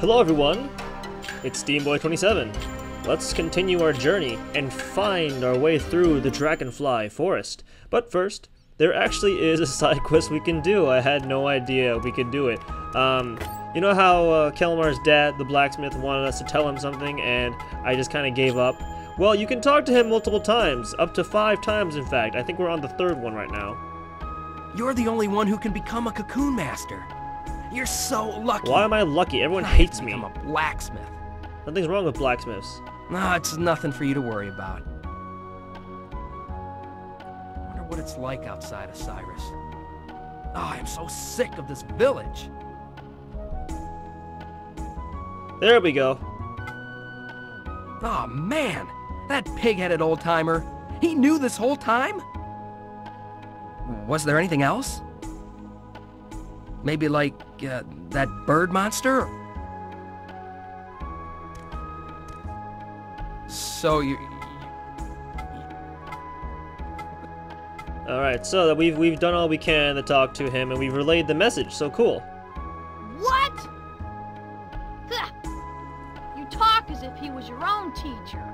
Hello everyone, it's Steamboy27. Let's continue our journey and find our way through the Dragonfly Forest. But first, there actually is a side quest we can do. I had no idea we could do it. Um, you know how uh, Kelmar's dad, the blacksmith, wanted us to tell him something and I just kind of gave up? Well, you can talk to him multiple times, up to five times in fact. I think we're on the third one right now. You're the only one who can become a cocoon master. You're so lucky. Why am I lucky? Everyone I hates me. I'm a blacksmith. Nothing's wrong with blacksmiths. No, it's nothing for you to worry about. I Wonder what it's like outside of Syrus. Ah, oh, I'm so sick of this village. There we go. Oh man, that pig-headed old-timer. He knew this whole time? Was there anything else? Maybe like uh, that bird monster? So you, Alright, so that we've we've done all we can to talk to him and we've relayed the message, so cool. What? Huh. You talk as if he was your own teacher.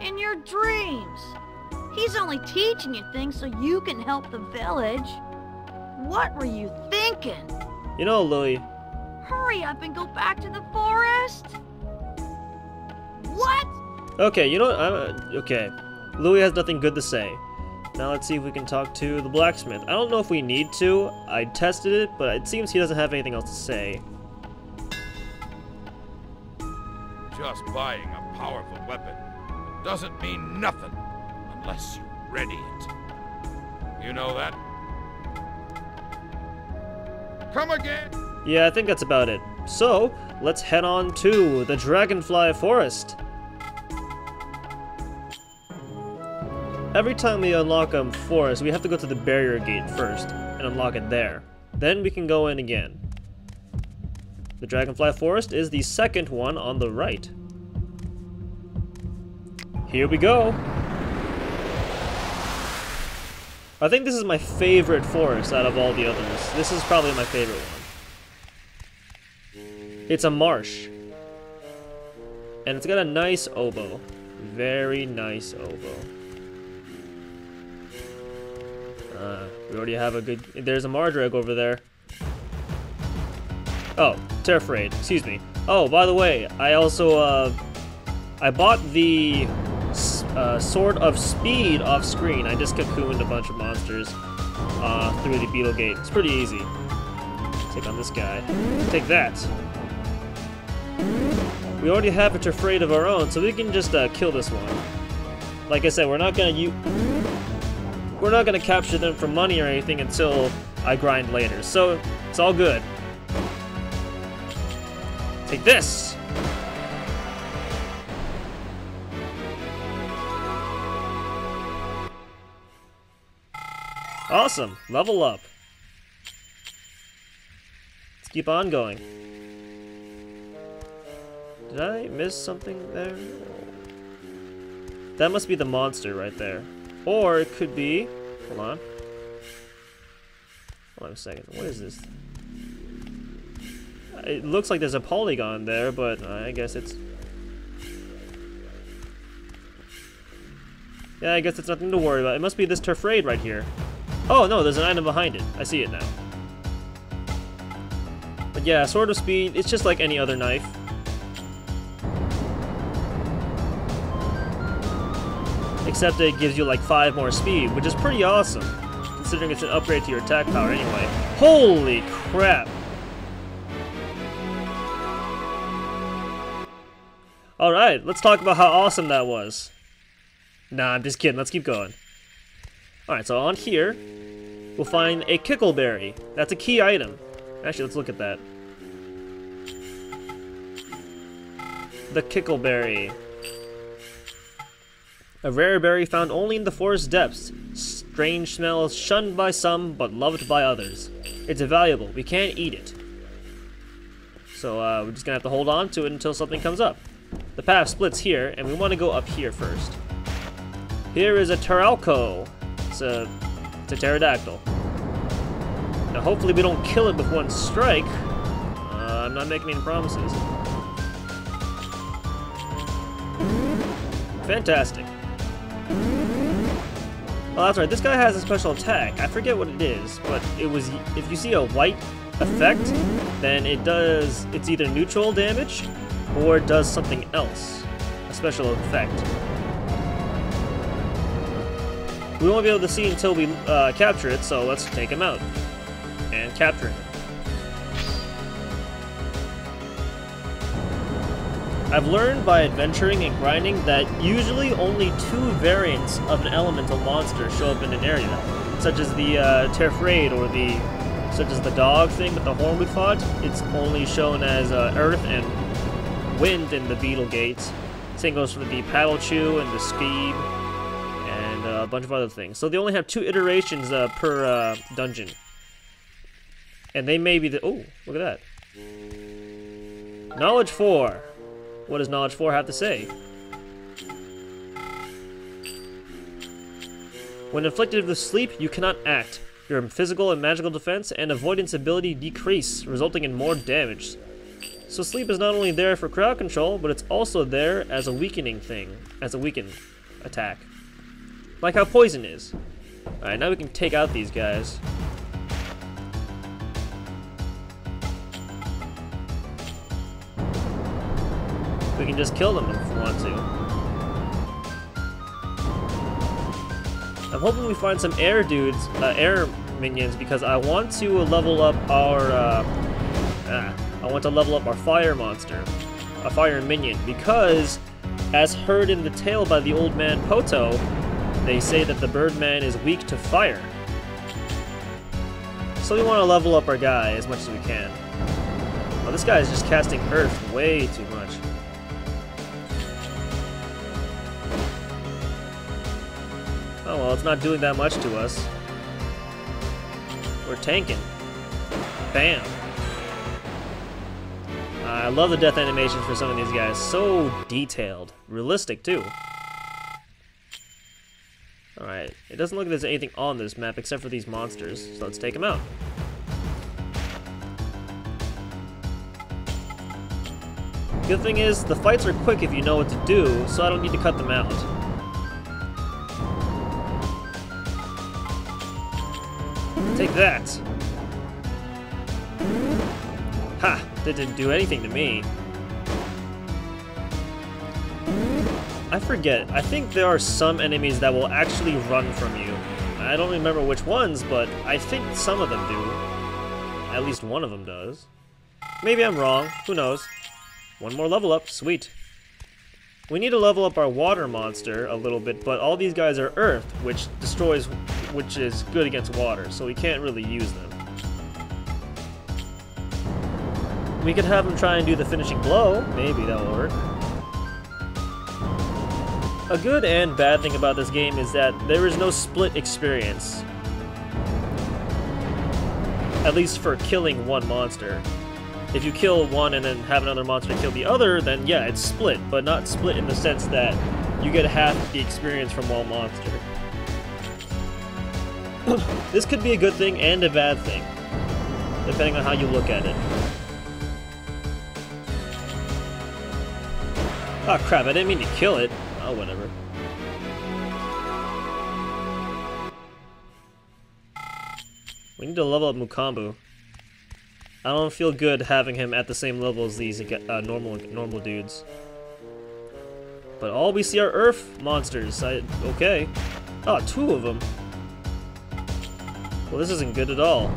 In your dreams. He's only teaching you things so you can help the village. What were you thinking? You know, Lui, Hurry up and go back to the forest. What? Okay, you know what? I'm, uh, okay. Lui has nothing good to say. Now let's see if we can talk to the blacksmith. I don't know if we need to. I tested it, but it seems he doesn't have anything else to say. Just buying a powerful weapon doesn't mean nothing unless you ready it. You know that? Come again! Yeah, I think that's about it. So, let's head on to the Dragonfly Forest. Every time we unlock a forest, we have to go to the barrier gate first and unlock it there. Then we can go in again. The Dragonfly Forest is the second one on the right. Here we go. I think this is my favorite forest out of all the others. This is probably my favorite one. It's a marsh. And it's got a nice oboe. Very nice oboe. Uh, we already have a good... There's a Mardrag over there. Oh, Terrafraid. Excuse me. Oh, by the way, I also, uh... I bought the uh, Sword of Speed off screen. I just cocooned a bunch of monsters uh, through the Beetle Gate. It's pretty easy. Take on this guy. Take that. We already have a Terfraid of our own, so we can just uh, kill this one. Like I said, we're not gonna u- we're not gonna capture them for money or anything until I grind later. So it's all good. Take this. Awesome. Level up. Let's keep on going. Did I miss something there? That must be the monster right there. Or it could be... Hold on. Hold on a second. What is this? It looks like there's a polygon there, but I guess it's... Yeah, I guess it's nothing to worry about. It must be this Terfraid right here. Oh, no, there's an item behind it. I see it now. But yeah, Sword of Speed, it's just like any other knife. Except it gives you like 5 more speed, which is pretty awesome. Considering it's an upgrade to your attack power anyway. Holy crap! Alright, let's talk about how awesome that was. Nah, I'm just kidding. Let's keep going. Alright, so on here, we'll find a Kickleberry. That's a key item. Actually, let's look at that. The Kickleberry. A rare berry found only in the forest depths. Strange smell, shunned by some, but loved by others. It's valuable. We can't eat it. So uh, we're just gonna have to hold on to it until something comes up. The path splits here, and we want to go up here first. Here is a Teralco. It's a, it's a pterodactyl. Now hopefully we don't kill it with one strike. Uh, I'm not making any promises. Fantastic. Well, that's right. This guy has a special attack. I forget what it is, but it was if you see a white effect, then it does it's either neutral damage or it does something else, a special effect. We won't be able to see until we uh, capture it, so let's take him out and capture him. I've learned by adventuring and grinding that usually only two variants of an elemental monster show up in an area, such as the uh, Terfraid or the such as the dog thing with the horn we fought. It's only shown as uh, Earth and Wind in the Beetle Gates. Same goes for the Paddlechu and the Skeeb a bunch of other things. So they only have two iterations uh, per uh, dungeon, and they may be the oh look at that. Knowledge four. What does Knowledge 4 have to say? When inflicted with sleep, you cannot act. Your physical and magical defense and avoidance ability decrease, resulting in more damage. So sleep is not only there for crowd control, but it's also there as a weakening thing, as a weaken attack. Like how poison is. Alright, now we can take out these guys. We can just kill them if we want to. I'm hoping we find some air dudes, uh, air minions, because I want to level up our, uh, ah, I want to level up our fire monster, a fire minion, because, as heard in the tale by the old man Poto, they say that the Birdman is weak to fire. So we want to level up our guy as much as we can. Oh, this guy is just casting Earth way too much. Oh well, it's not doing that much to us. We're tanking. Bam. I love the death animations for some of these guys. So detailed. Realistic, too. Alright, it doesn't look like there's anything on this map except for these monsters, so let's take them out. Good thing is, the fights are quick if you know what to do, so I don't need to cut them out. Take that! Ha! That didn't do anything to me. I forget. I think there are some enemies that will actually run from you. I don't remember which ones, but I think some of them do. At least one of them does. Maybe I'm wrong. Who knows? One more level up. Sweet. We need to level up our water monster a little bit, but all these guys are earth, which destroys, which is good against water, so we can't really use them. We could have him try and do the finishing blow. Maybe that'll work. A good and bad thing about this game is that there is no split experience. At least for killing one monster. If you kill one and then have another monster kill the other, then yeah, it's split, but not split in the sense that you get half the experience from one monster. this could be a good thing and a bad thing, depending on how you look at it. Oh crap, I didn't mean to kill it. Oh, whatever. We need to level up Mukambu. I don't feel good having him at the same level as these uh, normal normal dudes. But all we see are Earth monsters. I, okay. Oh, two of them. Well, this isn't good at all.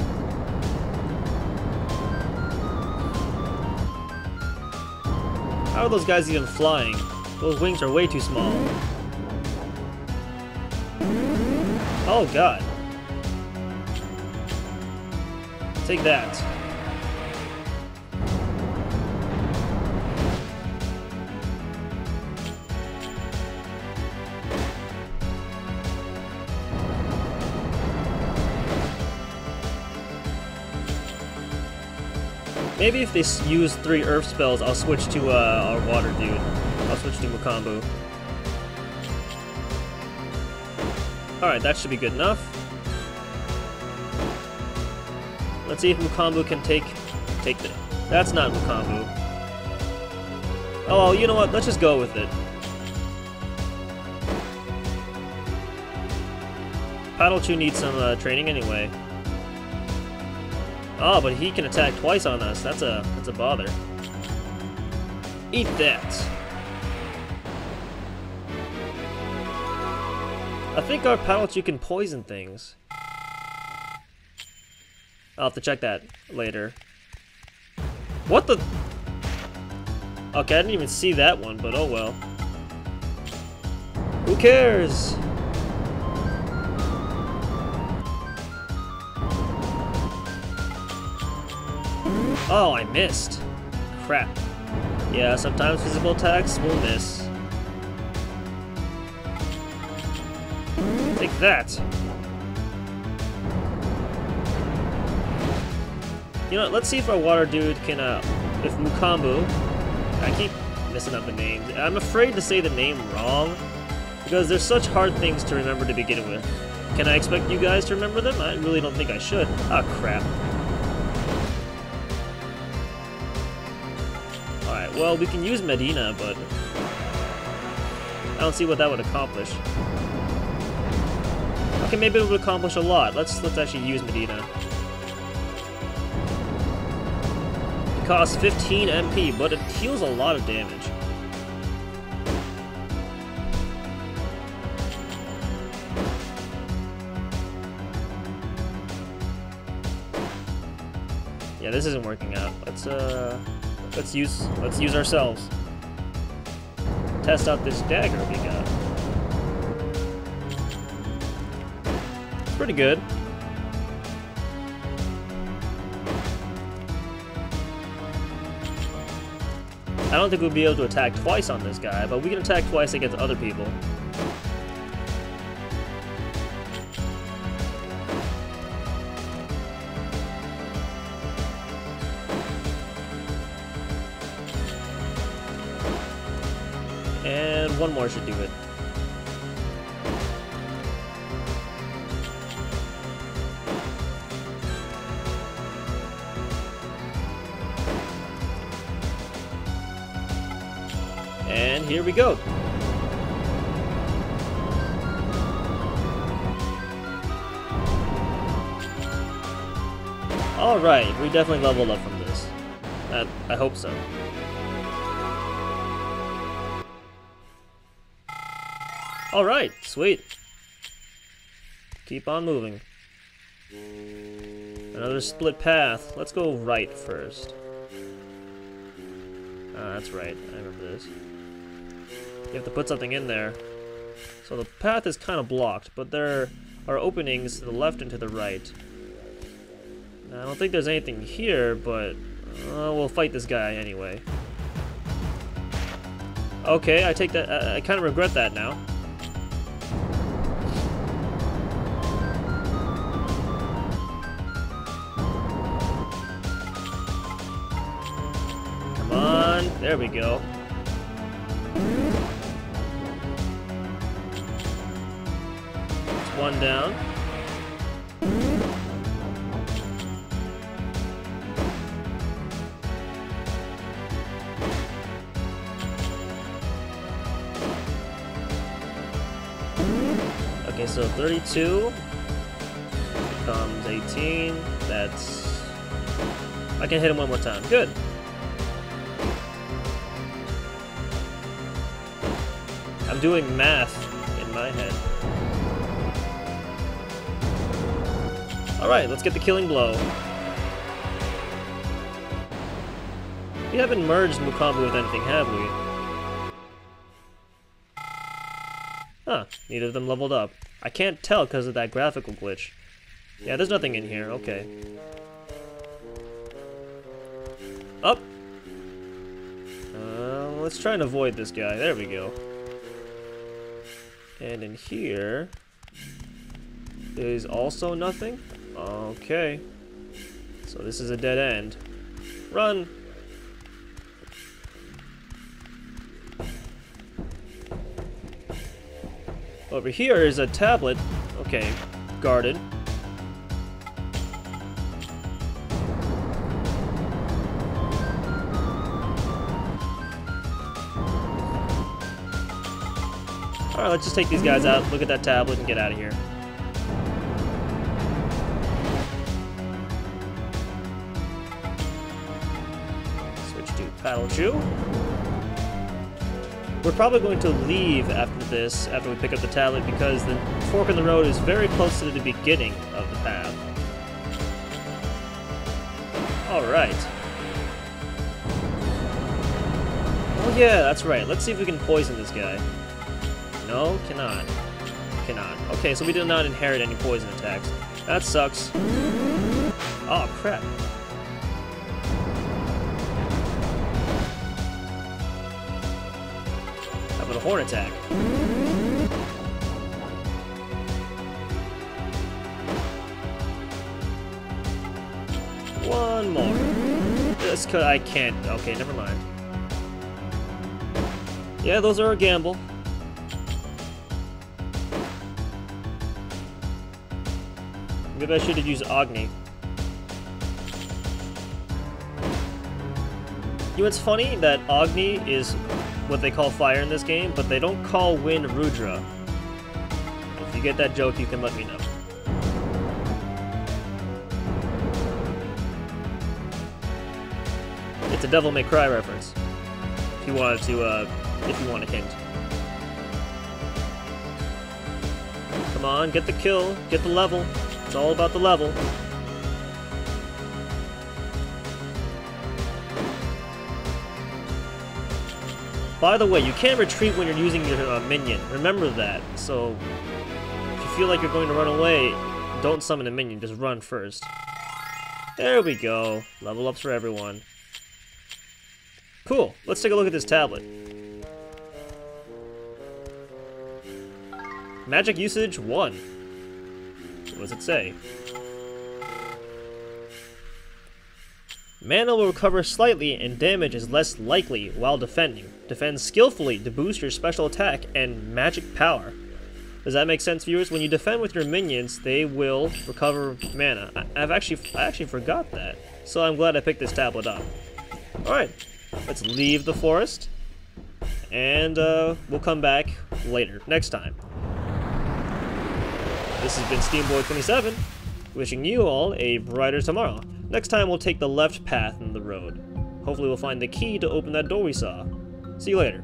How are those guys even flying? Those wings are way too small. Oh god. Take that. Maybe if they use three Earth spells, I'll switch to uh, our Water dude. I'll switch to Mukambu. Alright, that should be good enough. Let's see if Mukambu can take take the That's not Mukambu. Oh, you know what? Let's just go with it. Paddlechu needs some uh, training anyway. Oh, but he can attack twice on us. That's a that's a bother. Eat that. I think our Paddlechu can poison things. I'll have to check that later. What the? Okay, I didn't even see that one, but oh well. Who cares? Oh, I missed. Crap. Yeah, sometimes physical attacks will miss. Take that. You know, let's see if our water dude can, uh, if Mukambu, I keep messing up the names. I'm afraid to say the name wrong, because they're such hard things to remember to begin with. Can I expect you guys to remember them? I really don't think I should. Ah, oh, crap. Alright, well, we can use Medina, but I don't see what that would accomplish. Okay, maybe would accomplish a lot. Let's let's actually use Medina. It costs 15 MP, but it heals a lot of damage. Yeah, this isn't working out. Let's uh Let's use let's use ourselves. Test out this dagger we got. Pretty good. I don't think we'll be able to attack twice on this guy, but we can attack twice against other people. And one more should do it. We go. Alright, we definitely leveled up from this. I, I hope so. Alright, sweet. Keep on moving. Another split path. Let's go right first. Ah, that's right. I remember this. You have to put something in there. So the path is kind of blocked, but there are openings to the left and to the right. Now, I don't think there's anything here, but uh, we'll fight this guy anyway. Okay, I take that. I, I kind of regret that now. Come on, there we go. One down. Okay, so 32 becomes 18. That's... I can hit him one more time. Good. I'm doing math in my head. Alright, let's get the killing blow. We haven't merged Mukambu with anything, have we? Huh, neither of them leveled up. I can't tell because of that graphical glitch. Yeah, there's nothing in here, okay. Up! Uh, let's try and avoid this guy. There we go. And in here is also nothing? Okay. So this is a dead end. Run! Over here is a tablet. Okay, guarded. Alright, let's just take these guys out, look at that tablet, and get out of here. Paddle. We're probably going to leave after this, after we pick up the tablet, because the fork in the road is very close to the beginning of the path. Alright. Oh yeah, that's right. Let's see if we can poison this guy. No, cannot. Cannot. Okay, so we did not inherit any poison attacks. That sucks. Oh, crap. About a horn attack? One more. Just cause I can't. Okay, never mind. Yeah, those are a gamble. Maybe I should have used Agni. You know, it's funny that Agni is what they call fire in this game, but they don't call wind Rudra. If you get that joke, you can let me know. It's a Devil May Cry reference. If you wanted to, uh, if you want a hint. Come on, get the kill, get the level. It's all about the level. By the way, you can't retreat when you're using your uh, minion. Remember that. So, if you feel like you're going to run away, don't summon a minion, just run first. There we go. Level ups for everyone. Cool. Let's take a look at this tablet. Magic usage 1. What does it say? Mana will recover slightly and damage is less likely while defending. Defend skillfully to boost your special attack and magic power. Does that make sense, viewers? When you defend with your minions, they will recover mana. I have actually, I actually forgot that, so I'm glad I picked this tablet up. All right, let's leave the forest, and uh, we'll come back later, next time. This has been Steamboy27, wishing you all a brighter tomorrow. Next time we'll take the left path in the road. Hopefully we'll find the key to open that door we saw. See you later.